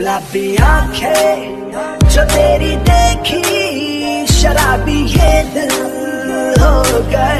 गुलाबी आँखें जो तेरी देखी शराबी ये दिल हो गए।